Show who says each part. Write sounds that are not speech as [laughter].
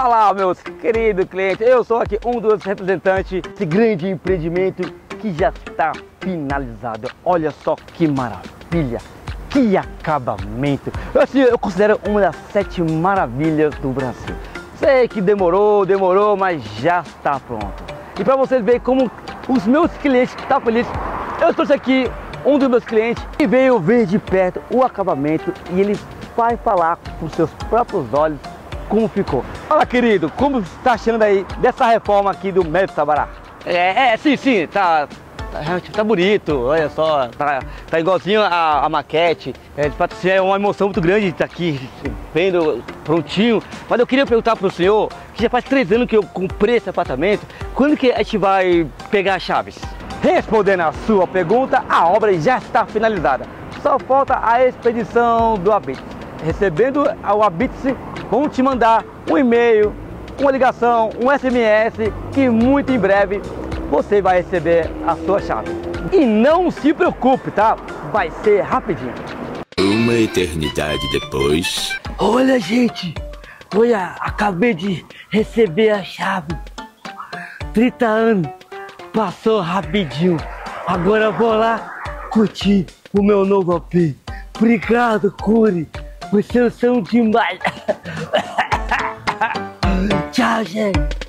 Speaker 1: Olá, meus queridos clientes. Eu sou aqui um dos representantes desse grande empreendimento que já está finalizado. Olha só que maravilha, que acabamento. Assim, eu considero uma das sete maravilhas do Brasil. Sei que demorou, demorou, mas já está pronto. E para vocês verem como os meus clientes estão felizes, eu trouxe aqui um dos meus clientes que veio ver de perto o acabamento e ele vai falar com seus próprios olhos como ficou. Fala, querido, como está achando aí dessa reforma aqui do Médio Sabará? É, é, sim, sim, tá, tá, tá bonito, olha só, tá, tá igualzinho a, a maquete. É, de fato, é uma emoção muito grande estar aqui vendo prontinho. Mas eu queria perguntar para o senhor, que já faz três anos que eu comprei esse apartamento, quando que a gente vai pegar as chaves? Respondendo a sua pergunta, a obra já está finalizada. Só falta a expedição do Abits. Recebendo o Abits, vamos te mandar um e-mail, uma ligação, um SMS, que muito em breve você vai receber a sua chave. E não se preocupe, tá? Vai ser rapidinho.
Speaker 2: Uma eternidade depois.
Speaker 1: Olha, gente, olha, acabei de receber a chave. 30 anos, passou rapidinho. Agora eu vou lá curtir o meu novo AP. Obrigado, Curi. Vocês são demais. [laughs] thousand.